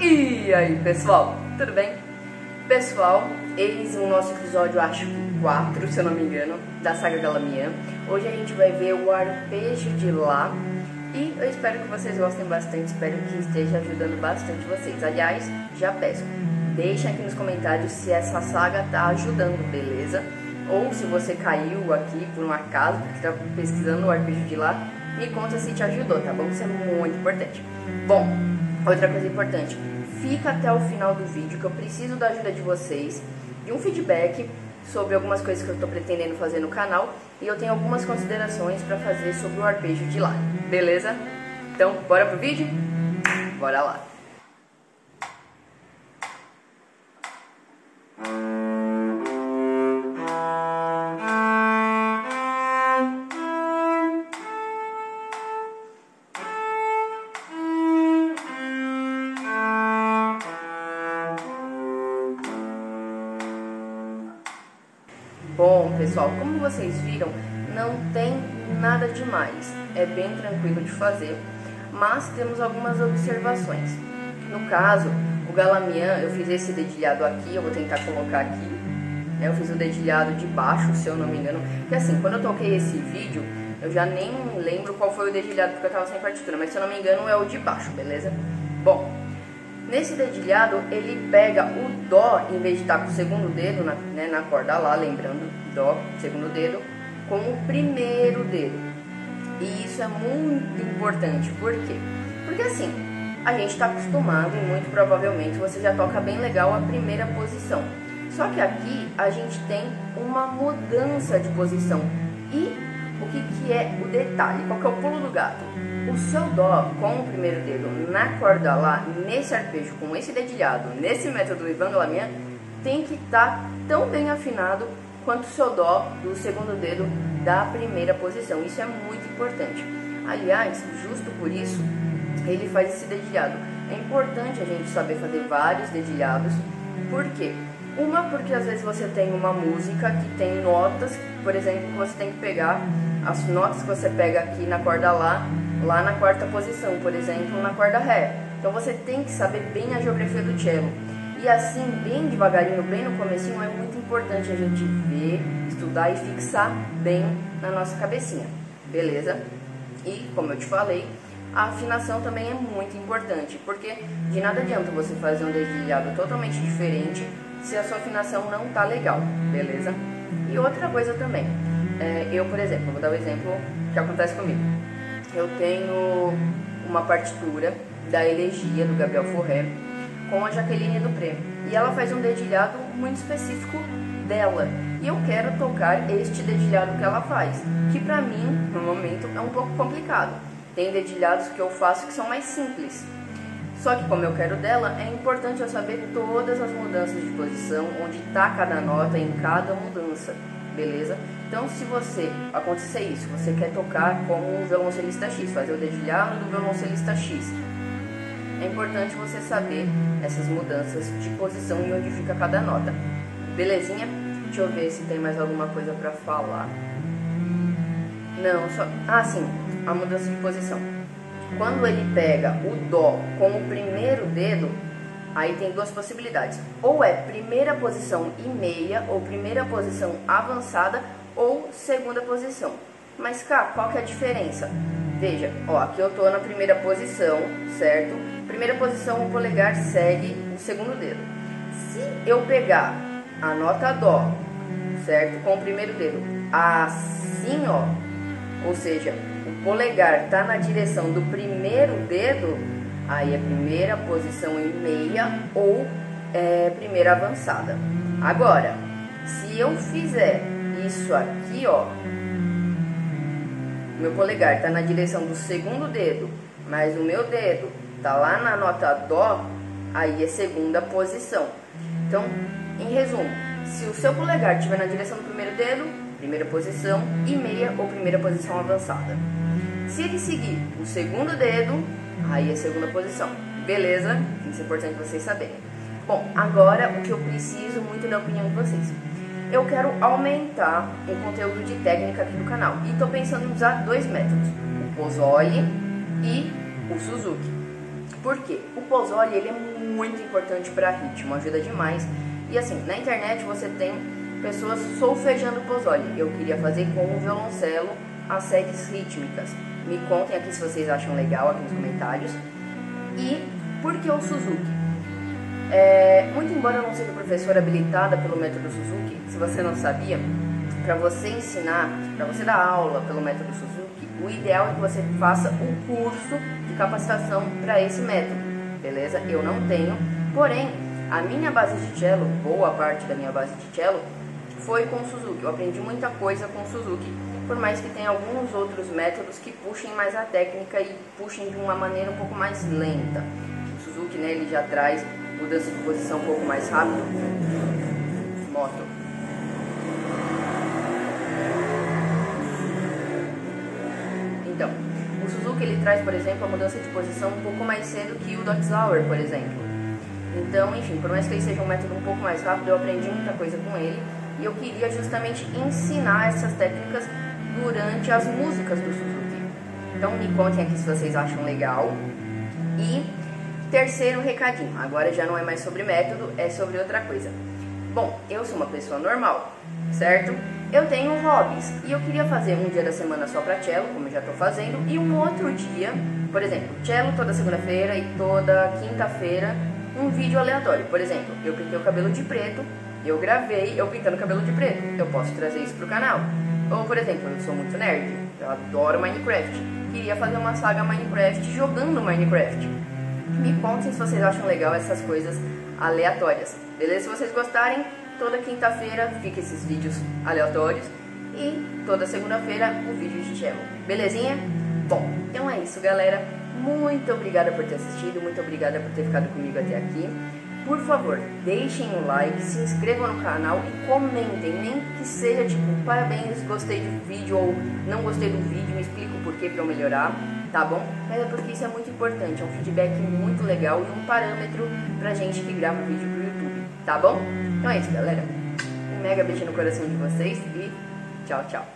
E aí pessoal, tudo bem? Pessoal, eis o nosso episódio, acho que 4, se eu não me engano, da saga Galamian. Hoje a gente vai ver o arpejo de Lá e eu espero que vocês gostem bastante, espero que esteja ajudando bastante vocês. Aliás, já peço, deixem aqui nos comentários se essa saga tá ajudando, beleza? Ou se você caiu aqui por um acaso, porque está pesquisando o arpejo de Lá, me conta se te ajudou, tá bom? Isso é muito importante. Bom, outra coisa importante, fica até o final do vídeo que eu preciso da ajuda de vocês, de um feedback sobre algumas coisas que eu estou pretendendo fazer no canal e eu tenho algumas considerações para fazer sobre o arpejo de lá, beleza? Então, bora pro vídeo? Bora lá! Bom, pessoal, como vocês viram, não tem nada demais, é bem tranquilo de fazer, mas temos algumas observações. No caso, o galamian, eu fiz esse dedilhado aqui, eu vou tentar colocar aqui, né? eu fiz o dedilhado de baixo, se eu não me engano, porque assim, quando eu toquei esse vídeo, eu já nem lembro qual foi o dedilhado, porque eu tava sem partitura, mas se eu não me engano é o de baixo, beleza? Bom, Nesse dedilhado, ele pega o Dó, em vez de estar com o segundo dedo na, né, na corda lá, lembrando, Dó, segundo dedo, com o primeiro dedo. E isso é muito importante, por quê? Porque assim, a gente está acostumado e muito provavelmente você já toca bem legal a primeira posição. Só que aqui a gente tem uma mudança de posição. E o que, que é o detalhe? Qual que é o pulo do gato? O seu dó com o primeiro dedo na corda lá, nesse arpejo, com esse dedilhado, nesse método Ivan Lamian, tem que estar tá tão bem afinado quanto o seu dó do segundo dedo da primeira posição. Isso é muito importante. Aliás, justo por isso, ele faz esse dedilhado. É importante a gente saber fazer vários dedilhados. Por quê? Uma, porque às vezes você tem uma música que tem notas, por exemplo, você tem que pegar as notas que você pega aqui na corda Lá, lá na quarta posição, por exemplo, na corda Ré. Então você tem que saber bem a geografia do cello. E assim, bem devagarinho, bem no comecinho, é muito importante a gente ver, estudar e fixar bem na nossa cabecinha, beleza? E, como eu te falei, a afinação também é muito importante, porque de nada adianta você fazer um dedilhado totalmente diferente se a sua afinação não tá legal, beleza? E outra coisa também, é, eu, por exemplo, vou dar o um exemplo que acontece comigo. Eu tenho uma partitura da Elegia do Gabriel Forré com a Jaqueline Dupré. E ela faz um dedilhado muito específico dela. E eu quero tocar este dedilhado que ela faz, que pra mim, no momento, é um pouco complicado. Tem dedilhados que eu faço que são mais simples. Só que como eu quero dela, é importante eu saber todas as mudanças de posição, onde está cada nota em cada mudança beleza? Então, se você acontecer isso, você quer tocar com o violoncelista X, fazer o dedilhado do violoncelista X, é importante você saber essas mudanças de posição e onde fica cada nota. Belezinha? Deixa eu ver se tem mais alguma coisa para falar. Não, só. Ah, sim, a mudança de posição. Quando ele pega o Dó com o primeiro dedo, Aí tem duas possibilidades. Ou é primeira posição e meia, ou primeira posição avançada, ou segunda posição. Mas cá, qual que é a diferença? Veja, ó, aqui eu tô na primeira posição, certo? Primeira posição, o polegar segue o segundo dedo. Se eu pegar a nota Dó, certo? Com o primeiro dedo, assim, ó, ou seja, o polegar tá na direção do primeiro dedo, Aí é primeira posição em meia ou é, primeira avançada. Agora, se eu fizer isso aqui, ó, meu polegar está na direção do segundo dedo, mas o meu dedo tá lá na nota Dó, aí é segunda posição. Então, em resumo, se o seu polegar estiver na direção do primeiro dedo, primeira posição, e meia ou primeira posição avançada. Se ele seguir o segundo dedo, Aí é segunda posição. Beleza? Isso é importante vocês saberem. Bom, agora o que eu preciso muito da opinião de vocês. Eu quero aumentar o conteúdo de técnica aqui do canal. E estou pensando em usar dois métodos. O Pozzoli e o Suzuki. Por quê? O Pozzoli ele é muito importante para ritmo, ajuda demais. E assim, na internet você tem pessoas solfejando Pozzoli. Eu queria fazer com o violoncelo as séries rítmicas. Me contem aqui se vocês acham legal aqui nos comentários. E por que o Suzuki? É, muito embora eu não seja professora habilitada pelo método Suzuki, se você não sabia, para você ensinar, para você dar aula pelo método Suzuki, o ideal é que você faça um curso de capacitação para esse método, beleza? Eu não tenho, porém, a minha base de cello, boa parte da minha base de cello, foi com o Suzuki. Eu aprendi muita coisa com o Suzuki, por mais que tenha alguns outros métodos que puxem mais a técnica e puxem de uma maneira um pouco mais lenta. O Suzuki, né, ele já traz mudança de posição um pouco mais rápido. Moto. Então, o Suzuki ele traz, por exemplo, a mudança de posição um pouco mais cedo que o Dotzauer, por exemplo. Então, enfim, por mais que ele seja um método um pouco mais rápido, eu aprendi muita coisa com ele e eu queria justamente ensinar essas técnicas durante as músicas do Suzuki. Então, me contem aqui se vocês acham legal. E terceiro recadinho, agora já não é mais sobre método, é sobre outra coisa. Bom, eu sou uma pessoa normal, certo? Eu tenho hobbies e eu queria fazer um dia da semana só para cello, como eu já estou fazendo, e um outro dia, por exemplo, cello toda segunda-feira e toda quinta-feira um vídeo aleatório. Por exemplo, eu pintei o cabelo de preto, eu gravei eu pintando o cabelo de preto. Eu posso trazer isso pro canal. Ou, por exemplo, eu sou muito nerd, eu adoro Minecraft. Queria fazer uma saga Minecraft jogando Minecraft. Me contem se vocês acham legal essas coisas aleatórias. Beleza? Se vocês gostarem, toda quinta-feira fica esses vídeos aleatórios e toda segunda-feira o vídeo de cello. Belezinha? Bom, então é isso, galera. Muito obrigada por ter assistido, muito obrigada por ter ficado comigo até aqui. Por favor, deixem o like, se inscrevam no canal e comentem, nem que seja tipo, parabéns, gostei do vídeo ou não gostei do vídeo, me explica o porquê para eu melhorar, tá bom? Mas é porque isso é muito importante, é um feedback muito legal e um parâmetro pra gente que grava vídeo pro YouTube, tá bom? Então é isso, galera. Um mega beijo no coração de vocês e tchau, tchau.